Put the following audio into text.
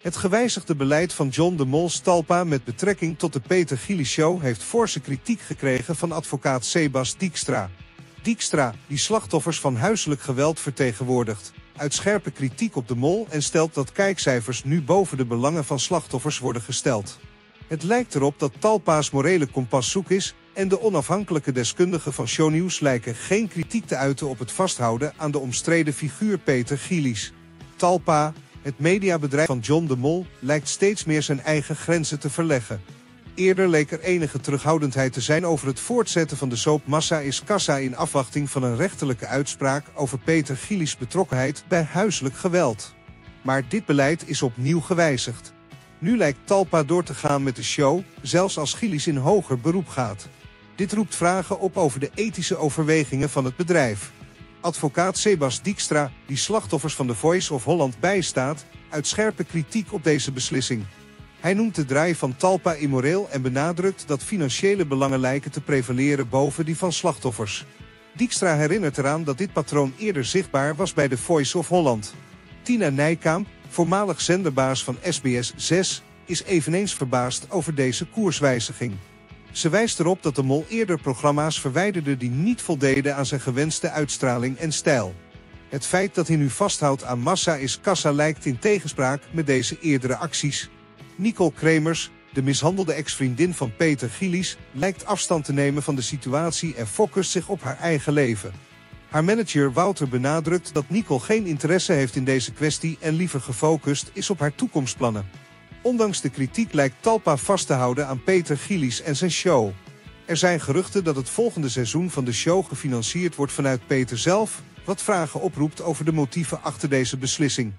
Het gewijzigde beleid van John de Mol Talpa met betrekking tot de Peter Gilly Show heeft forse kritiek gekregen van advocaat Sebas Dijkstra. Dijkstra, die slachtoffers van huiselijk geweld vertegenwoordigt, uit scherpe kritiek op de Mol en stelt dat kijkcijfers nu boven de belangen van slachtoffers worden gesteld. Het lijkt erop dat Talpa's morele kompas zoek is en de onafhankelijke deskundigen van Shownieuws lijken geen kritiek te uiten op het vasthouden aan de omstreden figuur Peter Gillies. Talpa, het mediabedrijf van John de Mol, lijkt steeds meer zijn eigen grenzen te verleggen. Eerder leek er enige terughoudendheid te zijn over het voortzetten van de soap Massa is Kassa in afwachting van een rechterlijke uitspraak over Peter Gillies betrokkenheid bij huiselijk geweld. Maar dit beleid is opnieuw gewijzigd. Nu lijkt Talpa door te gaan met de show, zelfs als Gillies in hoger beroep gaat. Dit roept vragen op over de ethische overwegingen van het bedrijf. Advocaat Sebas Dijkstra, die slachtoffers van The Voice of Holland bijstaat, uit scherpe kritiek op deze beslissing. Hij noemt de draai van Talpa immoreel en benadrukt dat financiële belangen lijken te prevaleren boven die van slachtoffers. Dijkstra herinnert eraan dat dit patroon eerder zichtbaar was bij The Voice of Holland. Tina Nijkamp, voormalig zenderbaas van SBS 6, is eveneens verbaasd over deze koerswijziging. Ze wijst erop dat de mol eerder programma's verwijderde die niet voldeden aan zijn gewenste uitstraling en stijl. Het feit dat hij nu vasthoudt aan massa is kassa lijkt in tegenspraak met deze eerdere acties. Nicole Kremers, de mishandelde ex-vriendin van Peter Gillies, lijkt afstand te nemen van de situatie en focust zich op haar eigen leven. Haar manager Wouter benadrukt dat Nicole geen interesse heeft in deze kwestie en liever gefocust is op haar toekomstplannen. Ondanks de kritiek lijkt Talpa vast te houden aan Peter Gillies en zijn show. Er zijn geruchten dat het volgende seizoen van de show gefinancierd wordt vanuit Peter zelf, wat vragen oproept over de motieven achter deze beslissing.